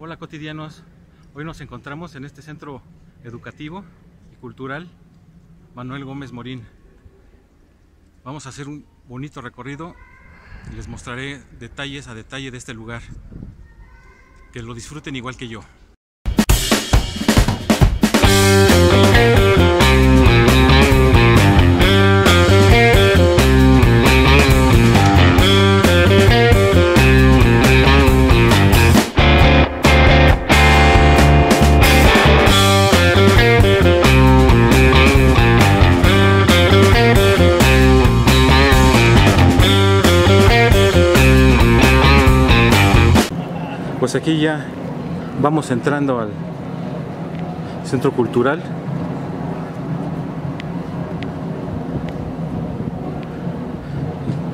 Hola cotidianos, hoy nos encontramos en este centro educativo y cultural Manuel Gómez Morín. Vamos a hacer un bonito recorrido y les mostraré detalles a detalle de este lugar. Que lo disfruten igual que yo. Pues aquí ya vamos entrando al centro cultural.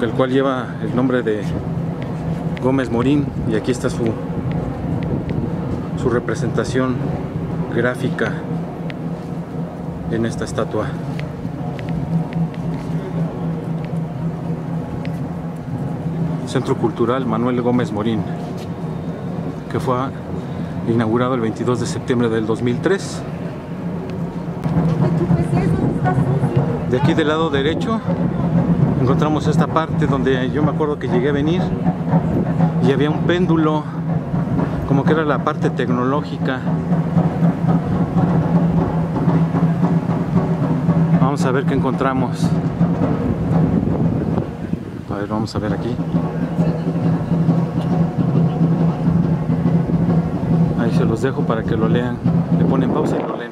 El cual lleva el nombre de Gómez Morín y aquí está su, su representación gráfica en esta estatua. Centro Cultural Manuel Gómez Morín que fue inaugurado el 22 de septiembre del 2003. De aquí del lado derecho encontramos esta parte donde yo me acuerdo que llegué a venir y había un péndulo, como que era la parte tecnológica. Vamos a ver qué encontramos. A ver, vamos a ver aquí. Ahí se los dejo para que lo lean. Le ponen pausa y lo leen.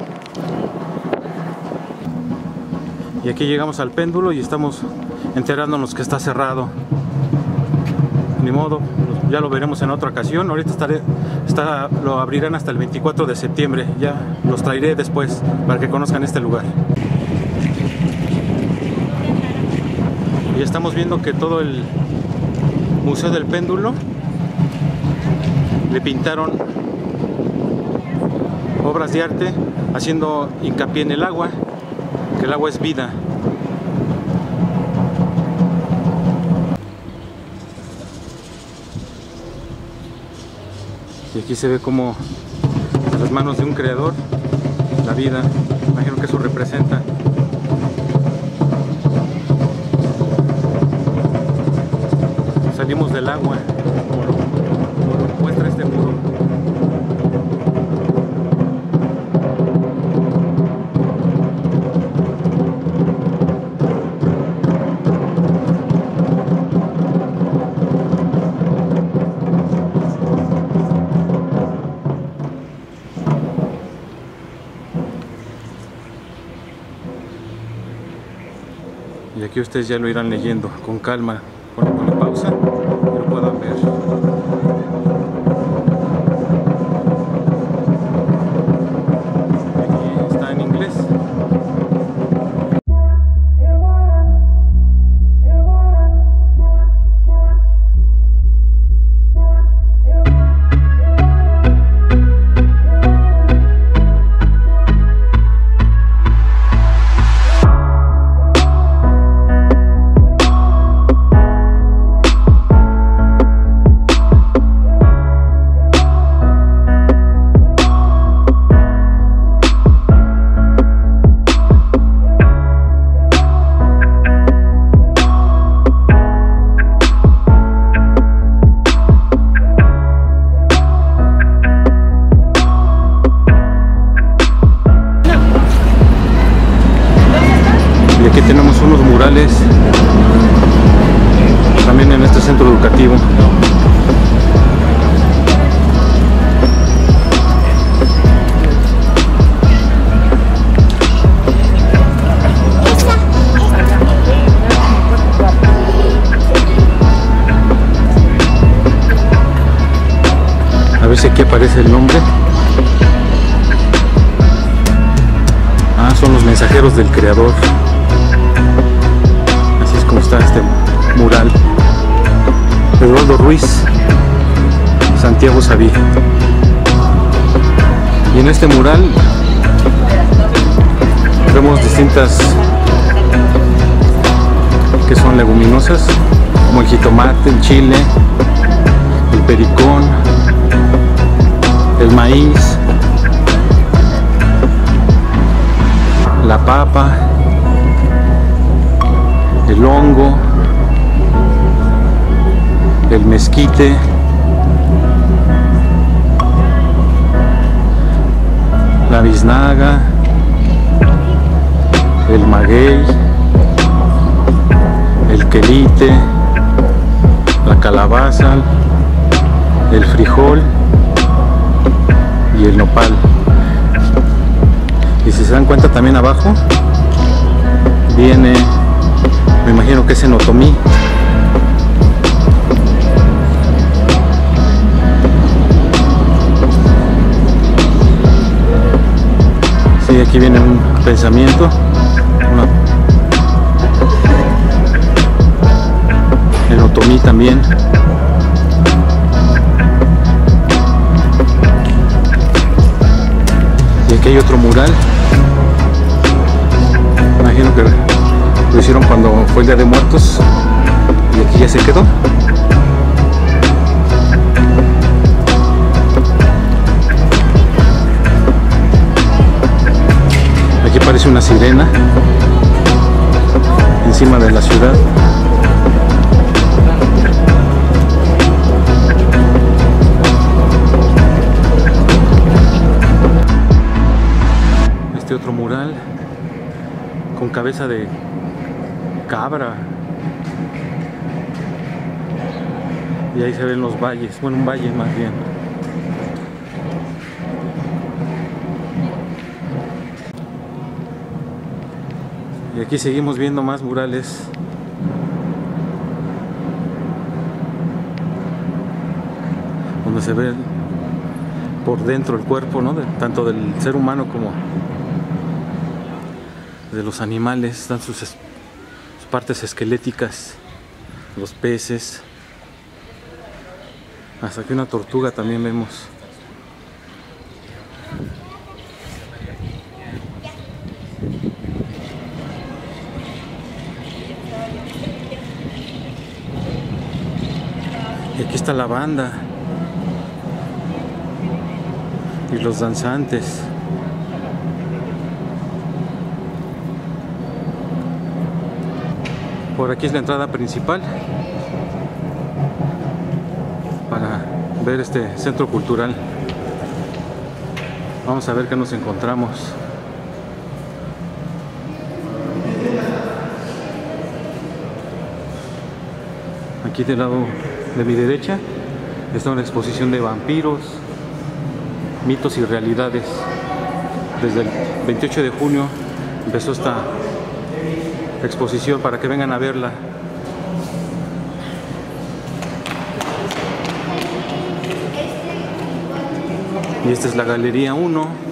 Y aquí llegamos al péndulo y estamos enterándonos que está cerrado. Ni modo, ya lo veremos en otra ocasión. Ahorita estaré, está, lo abrirán hasta el 24 de septiembre. Ya los traeré después para que conozcan este lugar. Y estamos viendo que todo el Museo del Péndulo le pintaron obras de arte haciendo hincapié en el agua, que el agua es vida. Y aquí se ve como las manos de un creador, la vida, imagino que eso representa. Salimos del agua, como lo, muestra este muro. Aquí ustedes ya lo irán leyendo con calma, poniéndole pausa aparece el nombre. Ah, son los mensajeros del creador. Así es como está este mural. Eduardo Ruiz, Santiago Sabí. Y en este mural vemos distintas que son leguminosas, como el jitomate, el chile, el pericón, maíz, la papa, el hongo, el mezquite, la biznaga, el maguey, el quelite, la calabaza, el frijol el nopal. Y si se dan cuenta también abajo viene, me imagino que es en otomí. Sí, aquí viene un pensamiento. Una... En otomí también. Aquí hay otro mural. Imagino que lo hicieron cuando fue el Día de Muertos. Y aquí ya se quedó. Aquí parece una sirena encima de la ciudad. Este otro mural con cabeza de cabra. Y ahí se ven los valles, bueno, un valle más bien. Y aquí seguimos viendo más murales. Donde se ve por dentro el cuerpo, ¿no? Tanto del ser humano como de los animales. Están sus, es- sus partes esqueléticas, los peces. Hasta aquí una tortuga también vemos. Y aquí está la banda. Y los danzantes. Por aquí es la entrada principal para ver este centro cultural. Vamos a ver qué nos encontramos. Aquí del lado de mi derecha está una exposición de vampiros, mitos y realidades. Desde el 28 de junio empezó esta exposición para que vengan a verla. Y esta es la Galería 1.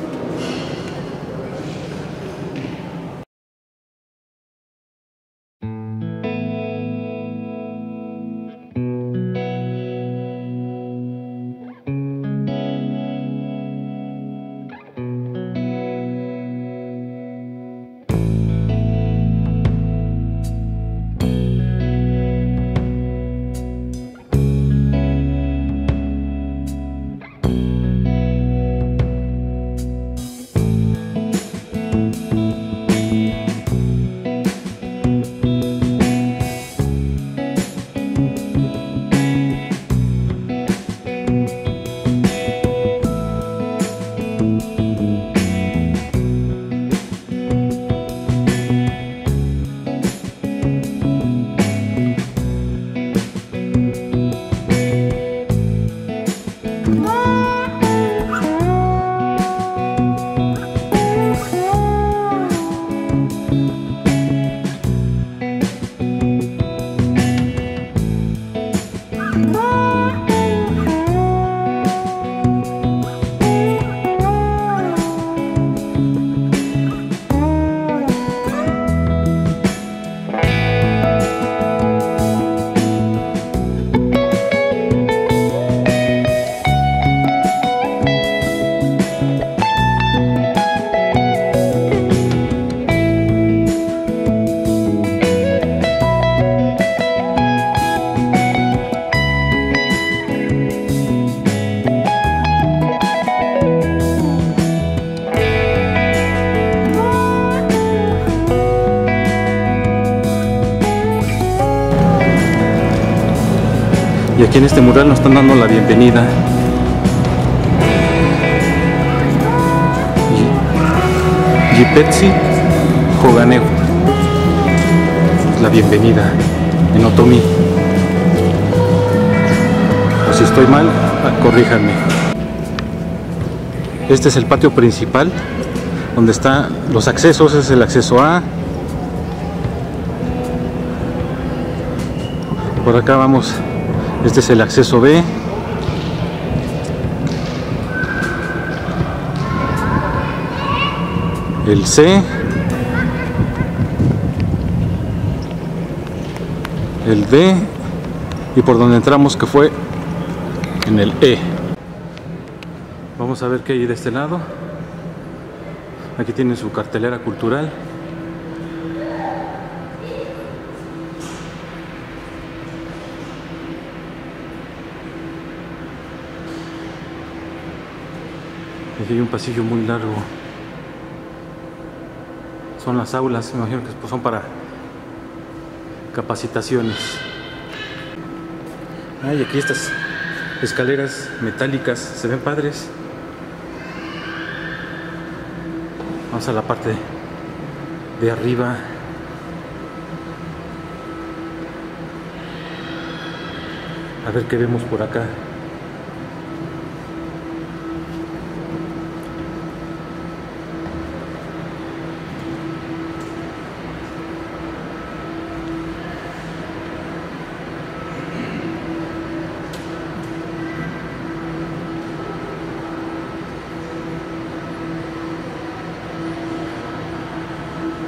Aquí en este mural nos están dando la bienvenida. Jipetsi Joganeo. La bienvenida en Otomí. O si estoy mal, corríjanme. Este es el patio principal, donde están los accesos. es el acceso A. Por acá vamos este es el acceso B. El C. El D. Y por donde entramos que fue en el E. Vamos a ver qué hay de este lado. Aquí tienen su cartelera cultural. Aquí hay un pasillo muy largo. Son las aulas, me imagino que son para capacitaciones. Ay, aquí estas escaleras metálicas se ven padres. Vamos a la parte de arriba. A ver qué vemos por acá.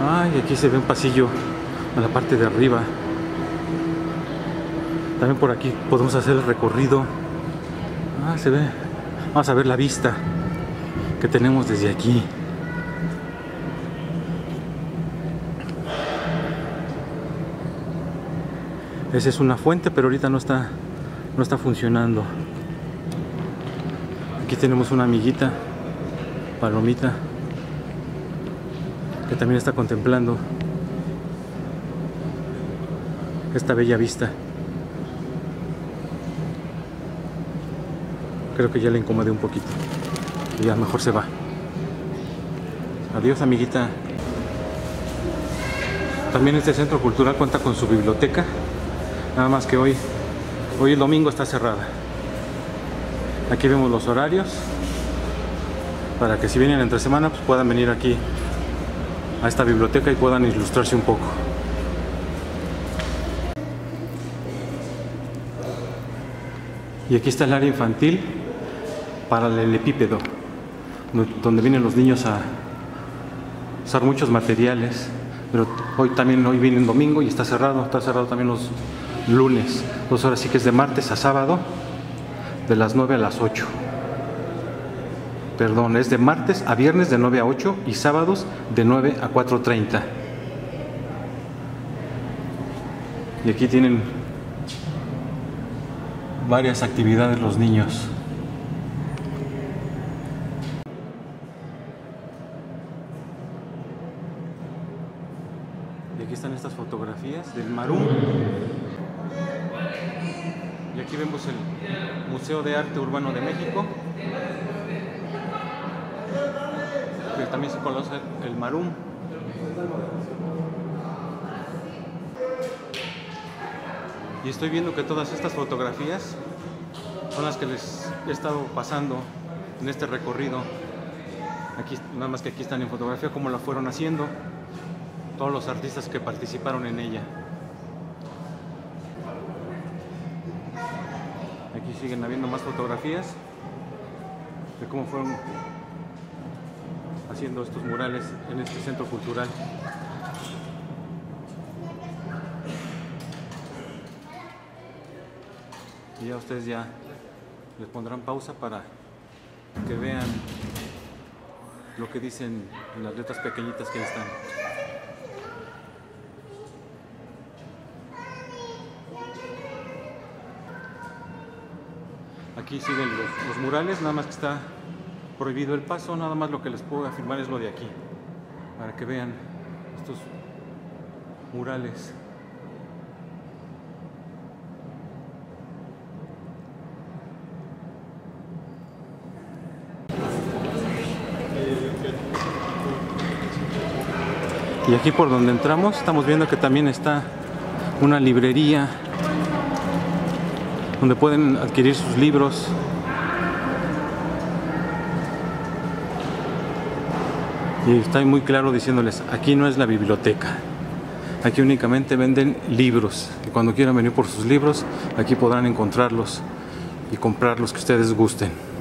Ay, aquí se ve un pasillo a la parte de arriba. También por aquí podemos hacer el recorrido. Ah, se ve. Vamos a ver la vista que tenemos desde aquí. Esa es una fuente, pero ahorita no está, no está funcionando. Aquí tenemos una amiguita, palomita que también está contemplando esta bella vista. Creo que ya le incomodé un poquito. Y ya mejor se va. Adiós amiguita. También este centro cultural cuenta con su biblioteca. Nada más que hoy, hoy el domingo está cerrada. Aquí vemos los horarios. Para que si vienen entre semana pues puedan venir aquí a esta biblioteca y puedan ilustrarse un poco. Y aquí está el área infantil para el epípedo, donde vienen los niños a usar muchos materiales. Pero hoy también, hoy viene un domingo y está cerrado, está cerrado también los lunes. Dos horas sí que es de martes a sábado, de las 9 a las 8 perdón, es de martes a viernes de 9 a 8 y sábados de 9 a 4.30. Y aquí tienen varias actividades los niños. Y aquí están estas fotografías del Marum. Y aquí vemos el Museo de Arte Urbano de México. También se conoce el marum. Y estoy viendo que todas estas fotografías son las que les he estado pasando en este recorrido. Aquí, nada más que aquí están en fotografía, como la fueron haciendo todos los artistas que participaron en ella. Aquí siguen habiendo más fotografías de cómo fueron haciendo estos murales en este centro cultural. Y ya ustedes ya les pondrán pausa para que vean lo que dicen en las letras pequeñitas que están. Aquí siguen los, los murales, nada más que está prohibido el paso, nada más lo que les puedo afirmar es lo de aquí, para que vean estos murales. Y aquí por donde entramos estamos viendo que también está una librería donde pueden adquirir sus libros Y está muy claro diciéndoles, aquí no es la biblioteca. Aquí únicamente venden libros. Y cuando quieran venir por sus libros, aquí podrán encontrarlos y comprar los que ustedes gusten.